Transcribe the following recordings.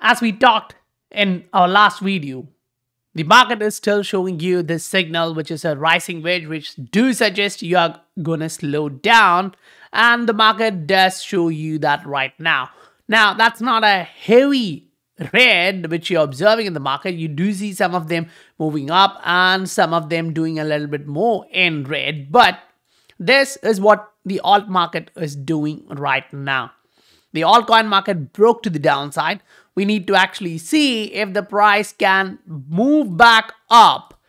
As we talked in our last video, the market is still showing you this signal, which is a rising wedge, which do suggest you are going to slow down. And the market does show you that right now. Now, that's not a heavy red, which you're observing in the market. You do see some of them moving up and some of them doing a little bit more in red. But this is what the alt market is doing right now. The altcoin market broke to the downside. We need to actually see if the price can move back up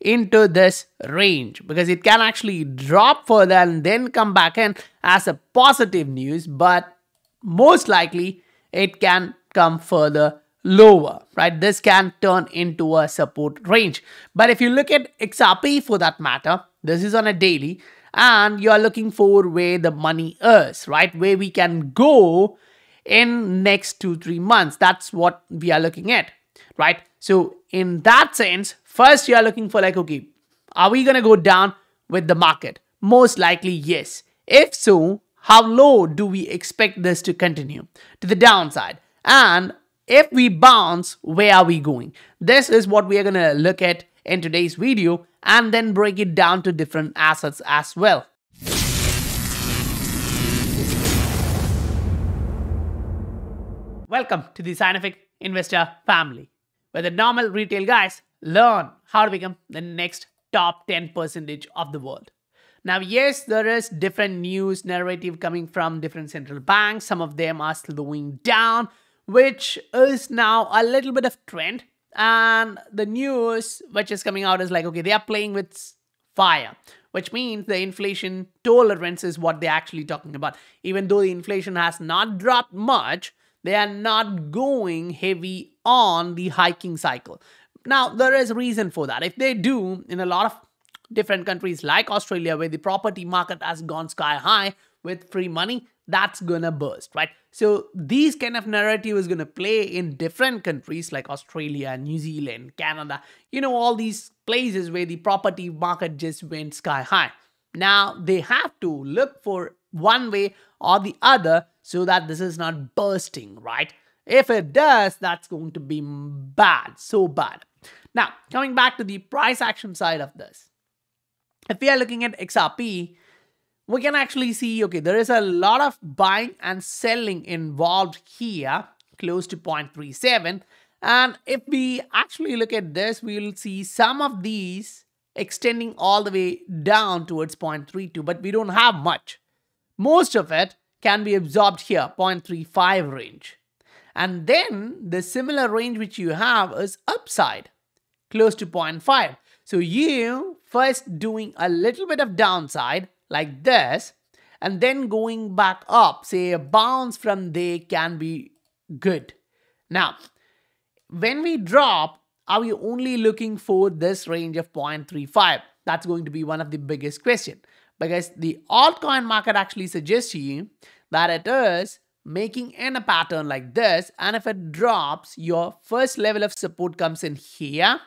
into this range because it can actually drop further and then come back in as a positive news but most likely it can come further lower right this can turn into a support range but if you look at xrp for that matter this is on a daily and you are looking for where the money is, right? Where we can go in next two, three months. That's what we are looking at, right? So in that sense, first you are looking for like, okay, are we going to go down with the market? Most likely, yes. If so, how low do we expect this to continue? To the downside. And if we bounce, where are we going? This is what we are going to look at in today's video and then break it down to different assets as well. Welcome to the Scientific Investor family, where the normal retail guys learn how to become the next top 10% of the world. Now, yes, there is different news narrative coming from different central banks. Some of them are slowing down, which is now a little bit of trend and the news which is coming out is like okay they are playing with fire which means the inflation tolerance is what they're actually talking about even though the inflation has not dropped much they are not going heavy on the hiking cycle now there is reason for that if they do in a lot of different countries like australia where the property market has gone sky high with free money that's gonna burst, right? So these kind of narrative is gonna play in different countries like Australia, New Zealand, Canada, you know, all these places where the property market just went sky high. Now they have to look for one way or the other so that this is not bursting, right? If it does, that's going to be bad, so bad. Now, coming back to the price action side of this. If we are looking at XRP, we can actually see, okay, there is a lot of buying and selling involved here, close to 0.37. And if we actually look at this, we'll see some of these extending all the way down towards 0.32, but we don't have much. Most of it can be absorbed here, 0.35 range. And then the similar range which you have is upside, close to 0.5. So you first doing a little bit of downside like this and then going back up say a bounce from there can be good now when we drop are we only looking for this range of 0.35 that's going to be one of the biggest question because the altcoin market actually suggests to you that it is making in a pattern like this and if it drops your first level of support comes in here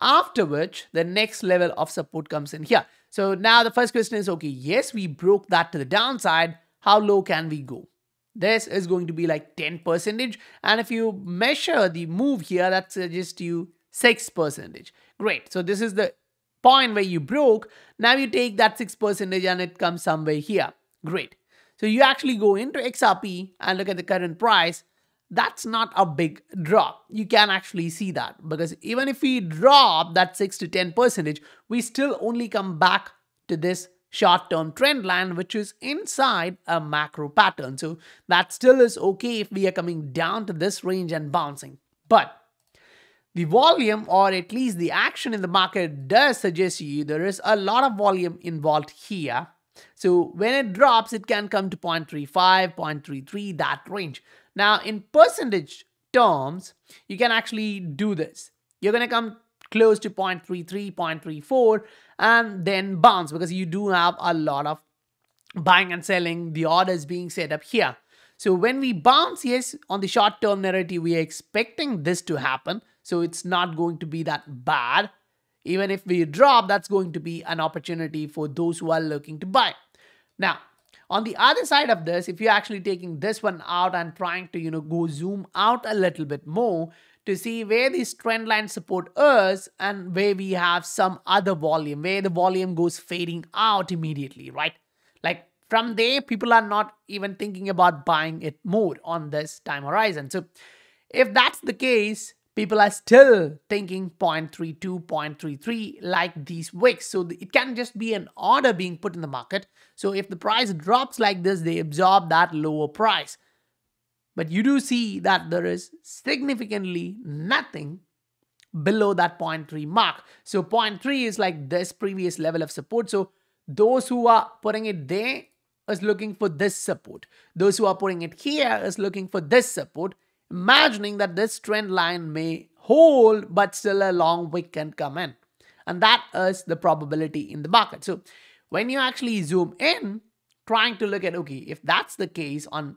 after which the next level of support comes in here so now the first question is, okay, yes, we broke that to the downside. How low can we go? This is going to be like 10 percentage. And if you measure the move here, that suggests you 6 percentage. Great. So this is the point where you broke. Now you take that 6 percentage and it comes somewhere here. Great. So you actually go into XRP and look at the current price that's not a big drop. You can actually see that because even if we drop that 6 to 10 percentage, we still only come back to this short-term trend line which is inside a macro pattern. So that still is okay if we are coming down to this range and bouncing. But the volume or at least the action in the market does suggest you there is a lot of volume involved here. So when it drops, it can come to 0.35, 0.33, that range. Now, in percentage terms, you can actually do this. You're going to come close to 0.33, 0.34, and then bounce because you do have a lot of buying and selling, the orders being set up here. So when we bounce, yes, on the short term narrative, we are expecting this to happen. So it's not going to be that bad. Even if we drop, that's going to be an opportunity for those who are looking to buy. Now, On the other side of this, if you're actually taking this one out and trying to, you know, go zoom out a little bit more to see where this trend line support is and where we have some other volume, where the volume goes fading out immediately, right? Like from there, people are not even thinking about buying it more on this time horizon. So if that's the case, people are still thinking 0.32, 0.33 like these wicks. So it can just be an order being put in the market. So if the price drops like this, they absorb that lower price. But you do see that there is significantly nothing below that 0.3 mark. So 0.3 is like this previous level of support. So those who are putting it there is looking for this support. Those who are putting it here is looking for this support imagining that this trend line may hold but still a long wick can come in. And that is the probability in the market. So when you actually zoom in, trying to look at, okay, if that's the case on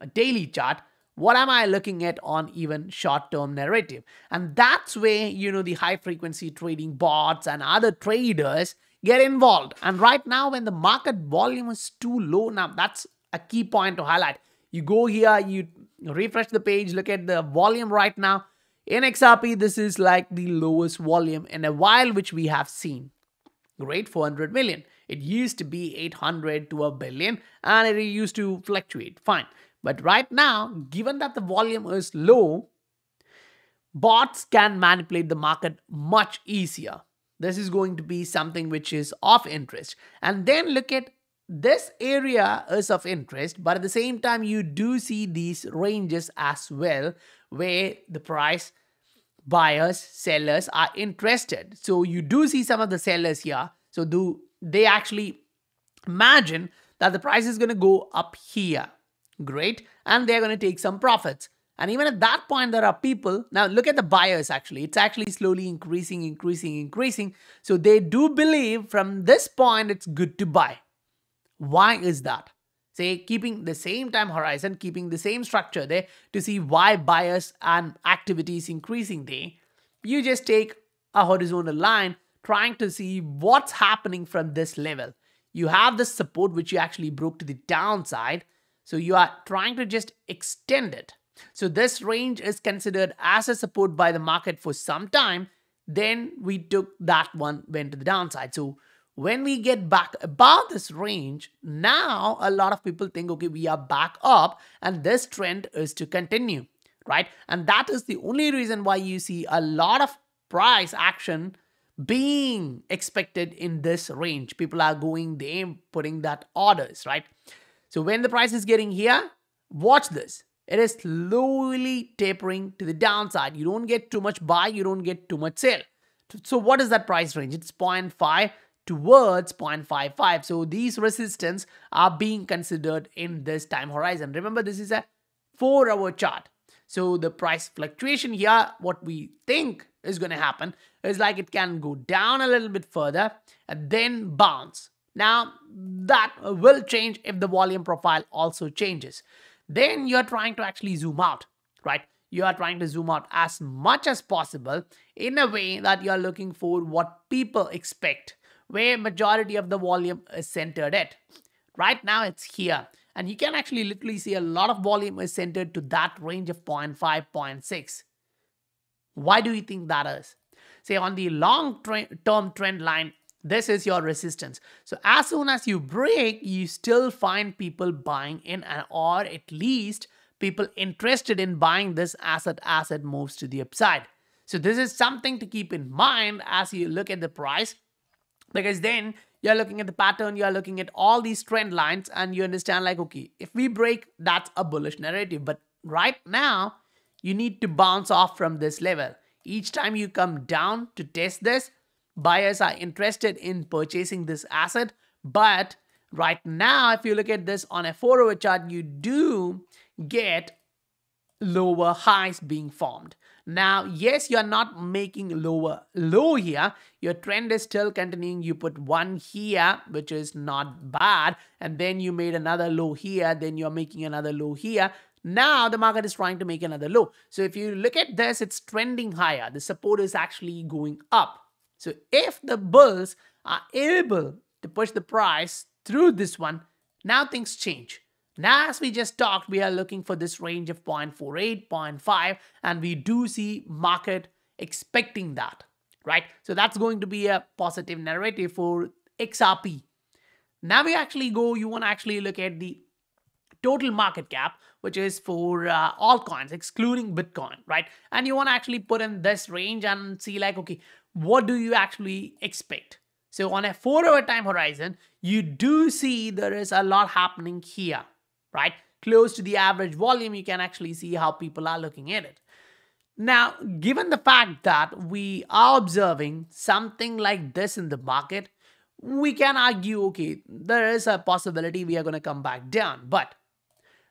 a daily chart, what am I looking at on even short-term narrative? And that's where, you know, the high frequency trading bots and other traders get involved. And right now, when the market volume is too low, now that's a key point to highlight. You go here, you refresh the page, look at the volume right now. In XRP, this is like the lowest volume in a while which we have seen. Great, 400 million. It used to be 800 to a billion and it used to fluctuate, fine. But right now, given that the volume is low, bots can manipulate the market much easier. This is going to be something which is of interest. And then look at this area is of interest, but at the same time, you do see these ranges as well, where the price buyers, sellers are interested. So you do see some of the sellers here. So do they actually imagine that the price is going to go up here? Great. And they're going to take some profits. And even at that point, there are people. Now, look at the buyers actually. It's actually slowly increasing, increasing, increasing. So they do believe from this point, it's good to buy. Why is that? Say, keeping the same time horizon, keeping the same structure there to see why bias and activity is increasing there. You just take a horizontal line trying to see what's happening from this level. You have the support which you actually broke to the downside. So you are trying to just extend it. So this range is considered as a support by the market for some time. Then we took that one, went to the downside. So when we get back above this range, now a lot of people think, okay, we are back up and this trend is to continue, right? And that is the only reason why you see a lot of price action being expected in this range. People are going there, putting that orders, right? So when the price is getting here, watch this. It is slowly tapering to the downside. You don't get too much buy, you don't get too much sell. So what is that price range? It's 0.5 towards 0.55. So these resistance are being considered in this time horizon. Remember, this is a four hour chart. So the price fluctuation here, what we think is going to happen is like it can go down a little bit further and then bounce. Now that will change if the volume profile also changes. Then you're trying to actually zoom out, right? You are trying to zoom out as much as possible in a way that you're looking for what people expect where majority of the volume is centered at. Right now it's here. And you can actually literally see a lot of volume is centered to that range of 0.5, 0.6. Why do you think that is? Say on the long term trend line, this is your resistance. So as soon as you break, you still find people buying in or at least people interested in buying this asset as it moves to the upside. So this is something to keep in mind as you look at the price because then you're looking at the pattern, you're looking at all these trend lines, and you understand, like, okay, if we break, that's a bullish narrative. But right now, you need to bounce off from this level. Each time you come down to test this, buyers are interested in purchasing this asset. But right now, if you look at this on a 4 hour chart, you do get lower highs being formed. Now, yes, you're not making lower low here. Your trend is still continuing. You put one here, which is not bad. And then you made another low here. Then you're making another low here. Now the market is trying to make another low. So if you look at this, it's trending higher. The support is actually going up. So if the bulls are able to push the price through this one, Now things change. Now, as we just talked, we are looking for this range of 0.48, 0.5, and we do see market expecting that, right? So that's going to be a positive narrative for XRP. Now we actually go, you want to actually look at the total market cap, which is for uh, altcoins, excluding Bitcoin, right? And you want to actually put in this range and see like, okay, what do you actually expect? So on a four hour time horizon, you do see there is a lot happening here, right? Close to the average volume, you can actually see how people are looking at it. Now, given the fact that we are observing something like this in the market, we can argue, okay, there is a possibility we are going to come back down. But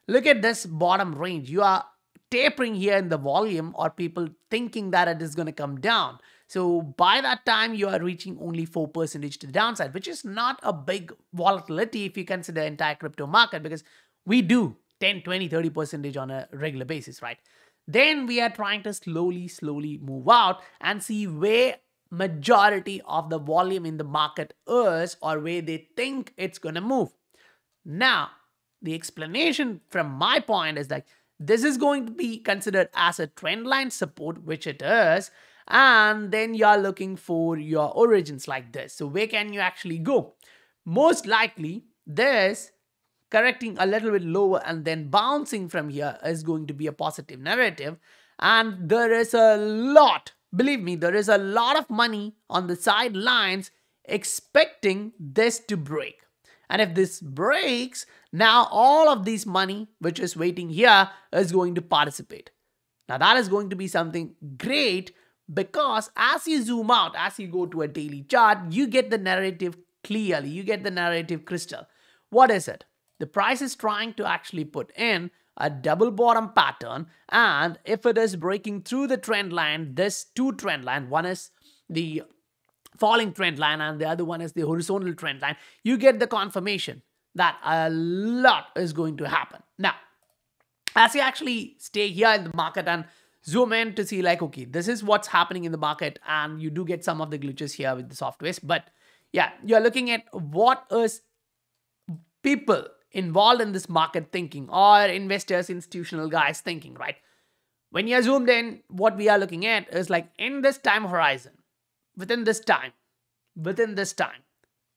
look at this bottom range. You are tapering here in the volume or people thinking that it is going to come down. So by that time, you are reaching only 4% to the downside, which is not a big volatility if you consider the entire crypto market because we do 10, 20, 30% on a regular basis, right? Then we are trying to slowly, slowly move out and see where majority of the volume in the market is or where they think it's going to move. Now, the explanation from my point is that this is going to be considered as a trend line support, which it is, and then you're looking for your origins like this. So where can you actually go? Most likely, this correcting a little bit lower and then bouncing from here is going to be a positive narrative. And there is a lot Believe me, there is a lot of money on the sidelines expecting this to break. And if this breaks, now all of this money which is waiting here is going to participate. Now that is going to be something great because as you zoom out, as you go to a daily chart, you get the narrative clearly. You get the narrative crystal. What is it? The price is trying to actually put in a double bottom pattern and if it is breaking through the trend line this two trend line. One is the falling trend line and the other one is the horizontal trend line. You get the confirmation that a lot is going to happen. Now as you actually stay here in the market and zoom in to see like okay this is what's happening in the market and you do get some of the glitches here with the softwares but yeah you're looking at what is people involved in this market thinking or investors, institutional guys thinking, right? When you're zoomed in, what we are looking at is like in this time horizon, within this time, within this time,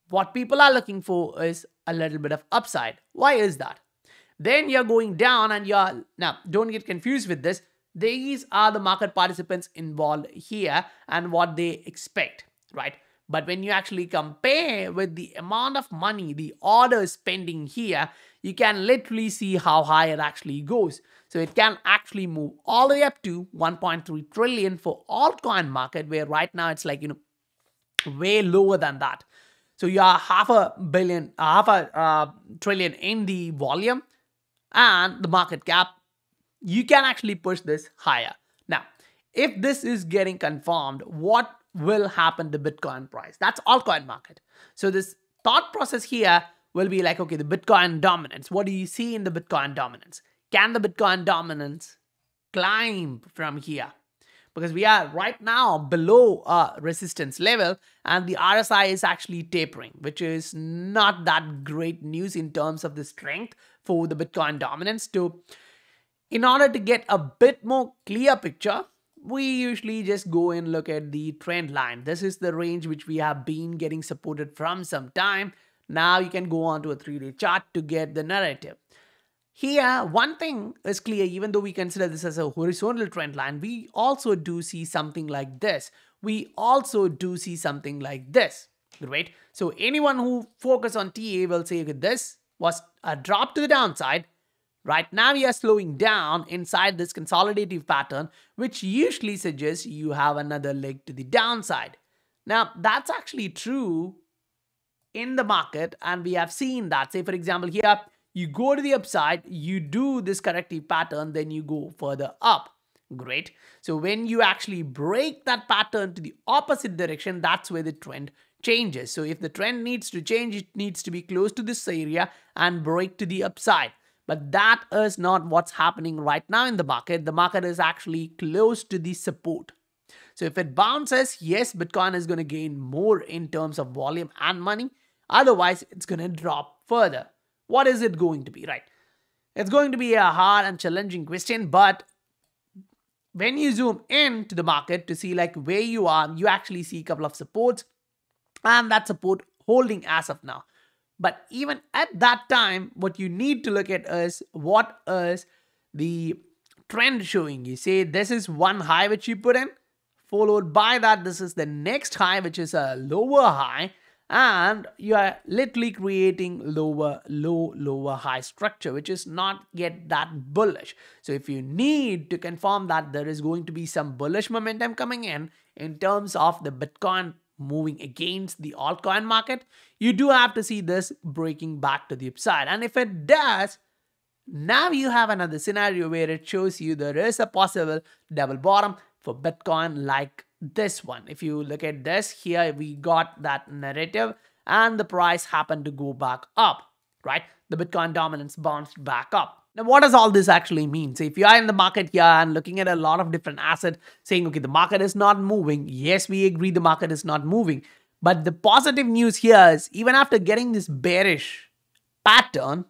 what people are looking for is a little bit of upside. Why is that? Then you're going down and you're, now don't get confused with this. These are the market participants involved here and what they expect, right? But when you actually compare with the amount of money the order is spending here, you can literally see how high it actually goes. So it can actually move all the way up to 1.3 trillion for altcoin market, where right now it's like, you know, way lower than that. So you are half a billion, half a uh, trillion in the volume and the market cap. You can actually push this higher. If this is getting confirmed, what will happen to Bitcoin price. That's altcoin market. So this thought process here will be like, okay, the Bitcoin dominance. What do you see in the Bitcoin dominance? Can the Bitcoin dominance climb from here? Because we are right now below a resistance level and the RSI is actually tapering, which is not that great news in terms of the strength for the Bitcoin dominance. To, in order to get a bit more clear picture, we usually just go and look at the trend line. This is the range which we have been getting supported from some time. Now you can go on to a three-day chart to get the narrative. Here, one thing is clear, even though we consider this as a horizontal trend line, we also do see something like this. We also do see something like this, right? So anyone who focus on TA will say, okay, this was a drop to the downside, Right now, we are slowing down inside this consolidative pattern, which usually suggests you have another leg to the downside. Now, that's actually true in the market, and we have seen that. Say, for example, here, you go to the upside, you do this corrective pattern, then you go further up. Great. So when you actually break that pattern to the opposite direction, that's where the trend changes. So if the trend needs to change, it needs to be close to this area and break to the upside. But that is not what's happening right now in the market. The market is actually close to the support. So if it bounces, yes, Bitcoin is going to gain more in terms of volume and money. Otherwise, it's going to drop further. What is it going to be, right? It's going to be a hard and challenging question, but when you zoom in to the market to see like where you are, you actually see a couple of supports and that support holding as of now. But even at that time, what you need to look at is what is the trend showing you. Say this is one high which you put in, followed by that this is the next high which is a lower high and you are literally creating lower low lower high structure which is not yet that bullish so if you need to confirm that there is going to be some bullish momentum coming in in terms of the bitcoin moving against the altcoin market you do have to see this breaking back to the upside and if it does now you have another scenario where it shows you there is a possible double bottom for bitcoin like this one. If you look at this here, we got that narrative and the price happened to go back up, right? The Bitcoin dominance bounced back up. Now, what does all this actually mean? So if you are in the market here and looking at a lot of different assets saying, okay, the market is not moving. Yes, we agree the market is not moving. But the positive news here is even after getting this bearish pattern,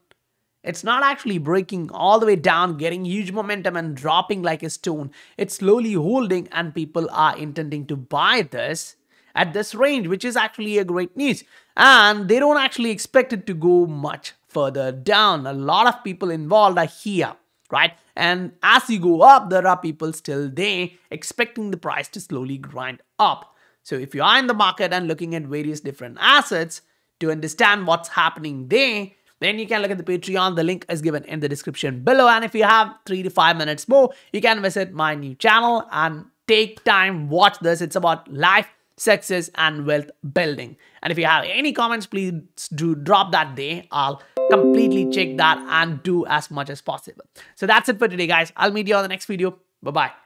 it's not actually breaking all the way down, getting huge momentum and dropping like a stone. It's slowly holding and people are intending to buy this at this range, which is actually a great news. And they don't actually expect it to go much further down. A lot of people involved are here, right? And as you go up, there are people still there expecting the price to slowly grind up. So if you are in the market and looking at various different assets to understand what's happening there, then you can look at the Patreon. The link is given in the description below. And if you have three to five minutes more, you can visit my new channel and take time, watch this. It's about life, success, and wealth building. And if you have any comments, please do drop that there. I'll completely check that and do as much as possible. So that's it for today, guys. I'll meet you on the next video. Bye-bye.